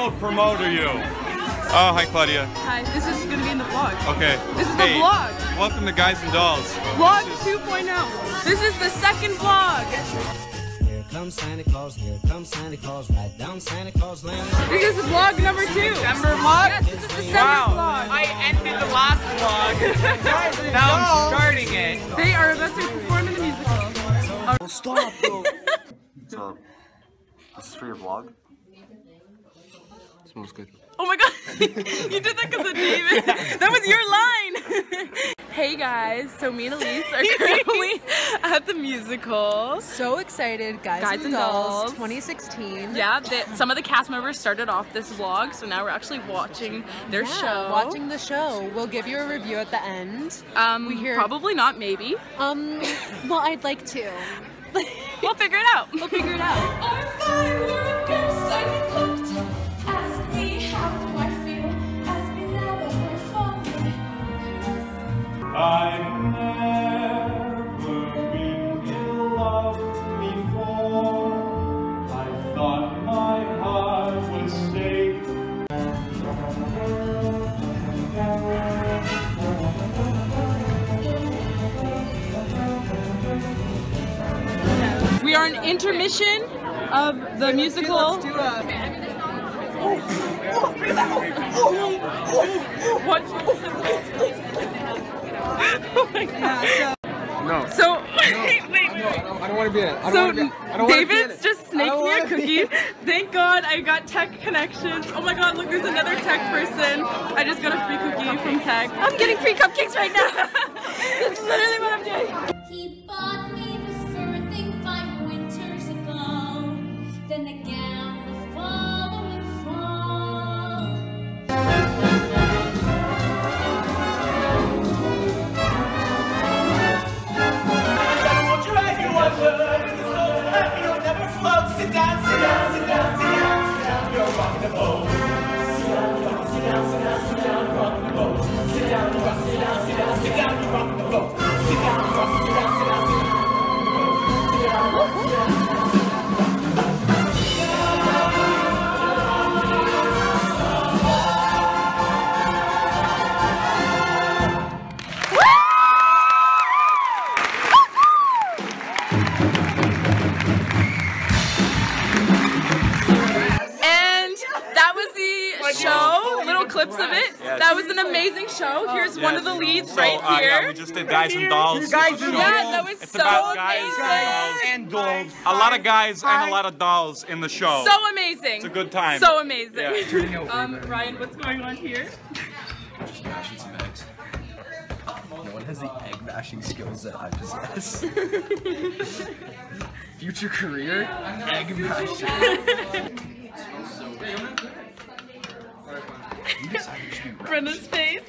old promoter you? Oh, hi Claudia. Hi, this is gonna be in the vlog. Okay. This is Hey, the vlog. Welcome to Guys and Dolls. Vlog 2.0. This is the second vlog. Here comes Santa Claus, here comes Santa Claus, right down Santa Claus Lane. This is vlog number two. December vlog? Yes, this is December Wow. vlog. I ended the last vlog. now I'm starting it. They are about to perform in the musical. Stop, bro. So, this is for your vlog? Smells good. Oh my god, you did that because of David. That was your line. hey guys, so me and Elise are currently at the musical. So excited, guys, Guys and, and dolls, Dolls. 2016. Yeah, the, some of the cast members started off this vlog, so now we're actually watching their Yeah, show. Watching the show. We'll give you a review at the end. um, we hear- probably not, maybe. Um, well, I'd like to. We'll figure it out. We'll figure it out. We are an intermission of the musical. What? oh my god. No. So, wait, wait, wait. I don't want to be in it. I don't So want to be, I don't wanna be in David's just snaking me a cookie. Thank God I got tech connections. Oh my God, look, there's another tech person. I just got a free cookie from tech. I'm getting free cupcakes right now. That's literally what I'm doing. That was an amazing show. Here's one of the leads right uh, here. Yeah, we just did Guys and Dolls. Guys and Show. Yeah, that was It's so about guys amazing. and dolls. And dolls. A lot of guys and a lot of dolls in the show. So amazing. It's a good time. So amazing. Yeah. um, Ryan, what's going on here? Just bashing some eggs. No one has the egg bashing skills that I possess. Future career, egg bashing. You decided to be Brenda's face.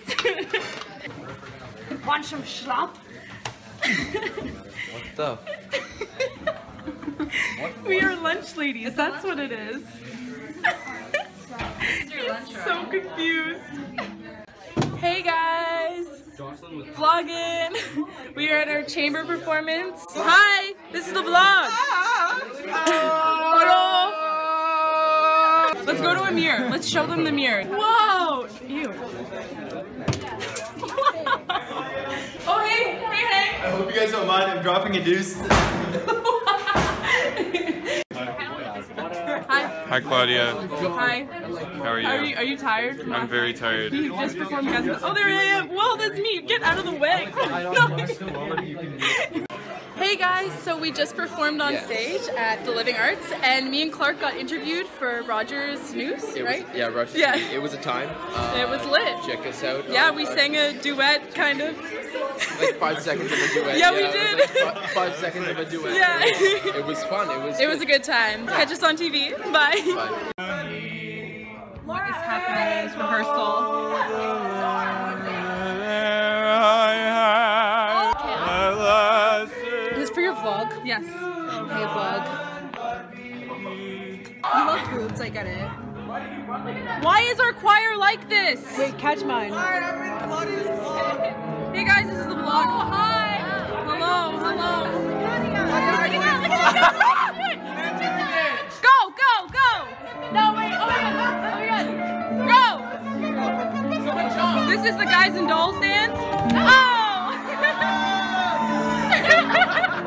Want some schlop? What the? we are lunch ladies. That's what it is. He's so confused. Hey guys. Vlogging. We are at our chamber performance. Hi. This is the vlog. Hello. Let's go to a mirror. Let's show them the mirror. Whoa. Hope you guys don't mind. I'm dropping a deuce. Hi. Hi, Claudia. Hi. How are you? Are you are you tired? I'm last- very tired. You just performed Guys and- Oh, there I am. Whoa, that's me. Get out of the way. No. Hey guys, so we just performed on stage at the Living Arts, and me and Clark got interviewed for Rogers News, It right? Was, yeah, Rush. Yeah. It was a time. Uh, It was lit. Check us out. Yeah, we uh, sang a duet, kind of. Like five seconds of a duet. Yeah, we it did. like fi- five seconds of a duet. Yeah. It was fun. It was. It was a good time. Catch us on TV. Bye. Bye. What is happening is rehearsal. Is this for your vlog? Yes. Hey, vlog. You love boobs, I get it. Why is our choir like this? Wait, catch mine. Hey guys, this is the vlog. Oh, hi. Hello, hello. Go, go, go. No, wait, oh my god, oh my god. Go. This is the guys and dolls dance. Oh.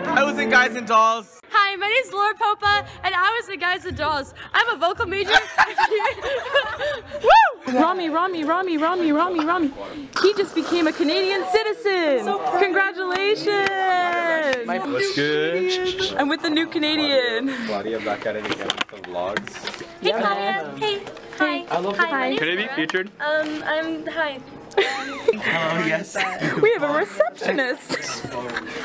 I was in Guys and Dolls. Hi, my name is Laura Popa, and I was in Guys and Dolls. I'm a vocal major. Woo! Rami, Rami, Rami, Rami, Rami, Rami. He just became a Canadian citizen. Congratulations! What's good? I'm with the new Canadian. Claudia back at it again with the vlogs. hey, Claudia. Hey. Hi. I love hi, my name's- Could it be featured? Um, I'm hi. Hello, yes. We have a receptionist.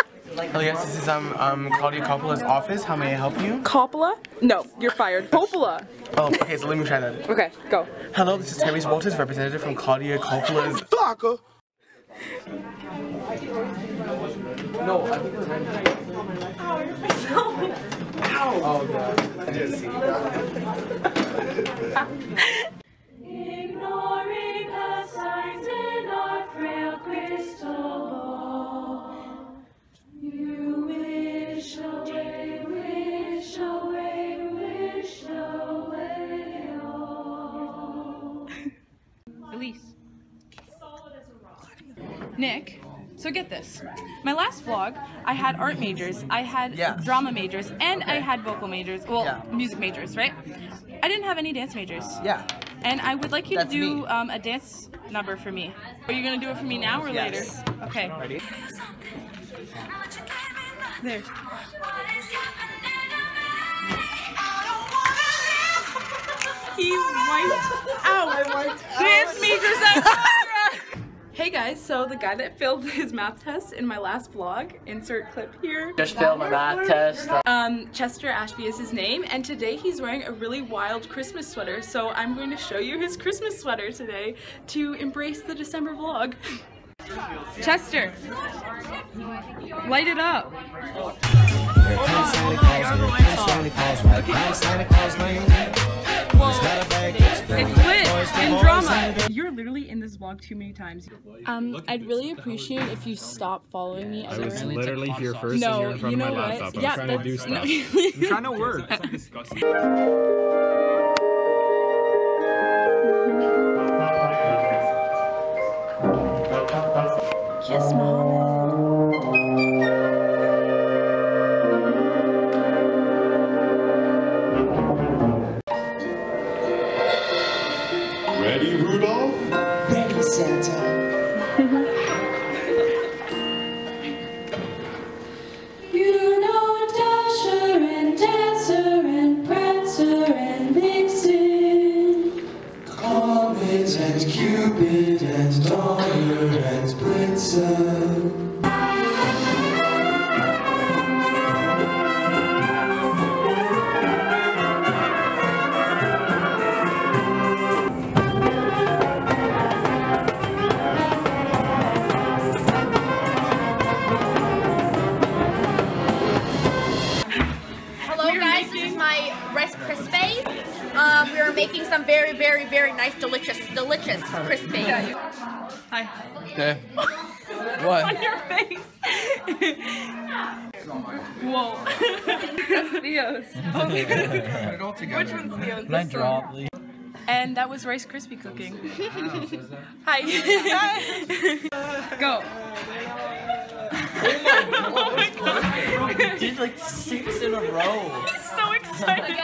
Hello, yes, this is um, um, Claudia Coppola's office. How may I help you? Coppola? No, you're fired. Coppola. Oh, okay, so let me try that. Okay, go. Hello, this is Terry Walters, representative from Claudia Coppola's. Stalker! No, I think it was Oh, God. I didn't see Nick, so get this. My last vlog, I had art majors, I had Yeah. drama majors, and I had vocal majors. Well, Yeah. music majors, right? I didn't have any dance majors. Yeah. And I would like you That's to do um, a dance number for me. Are you gonna do it for me now or Yes. later? Okay. Ready? There. He wiped out. Dance majors at Cawthra. Hey guys, so the guy that failed his math test in my last vlog, insert clip here. Just failed my math test. Um, Chester Ashby is his name, and today he's wearing a really wild Christmas sweater. So I'm going to show you his Christmas sweater today to embrace the December vlog. Chester, light it up. Here comes Santa Claus, here comes Santa Claus, right down Santa Claus Lane. He's got a bag that's filled It's lit and drama. You're literally in this vlog too many times. Um, I'd really appreciate if you stop following me. I was everywhere. literally here first No, and you're in front you of my what? laptop. I'm Yeah, trying to do that's- stuff. no. I'm trying to work. Kiss Mohammed. Cupid and Donner and Blitzen. Guys. This is my Rice Krispies. Um, we are making some very, very, very nice, delicious, delicious Krispies. Hi. Okay. On What? your face. Whoa. That's Theo's. Put it all together. Which one's Theo's? Can I This drop, please? And that was Rice Krispie cooking. Hi. Go. Oh my god. Did like six in a row. He's so excited.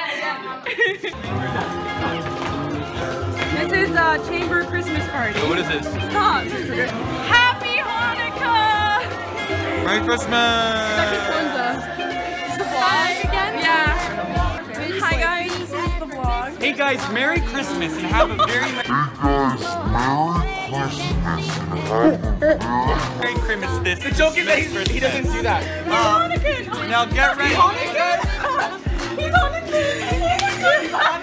this is a chamber Christmas party. What is this? Stop. Happy Hanukkah! Merry Christmas! Is the vlog again? Yeah. Hi guys, this is the vlog. Hey guys, Merry Christmas and have a very Merry Christmas this The joke is that he's, he doesn't do that. Uh, now get ready. He's Hanukkah!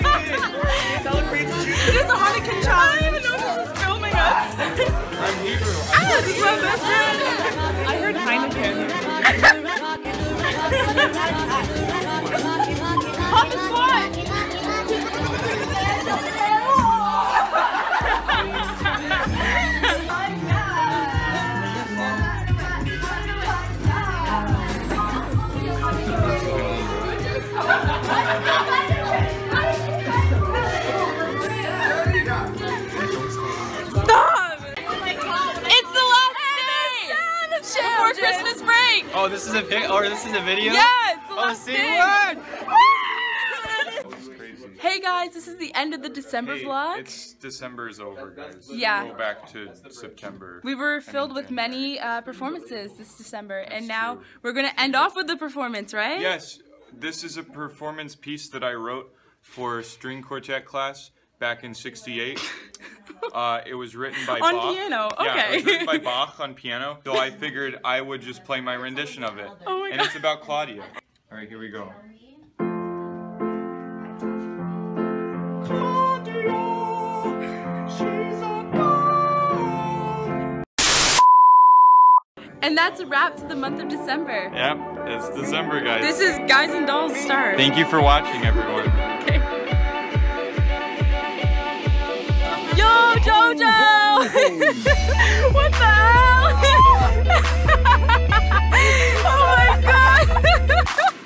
This is a pic, or this is a video? Yes! the Oh, last see thing. Hey guys, this is the end of the December Hey, vlog. It's is over, guys. Yeah. Go back to September. We were filled with many uh, performances this December, and now we're gonna end off with the performance, right? Yes, this is a performance piece that I wrote for string quartet class back in '68. Uh, it was written by Bach. On Bach. piano, Yeah, it was okay. written by Bach on piano. So I figured I would just play my rendition of it. Oh my and God. it's about Claudia. All right, here we go. And that's a wrap to the month of December. Yep, it's December, guys. This is Guys and Dolls Star. Thank you for watching, everyone. Yo, Jojo! what the hell? oh my god!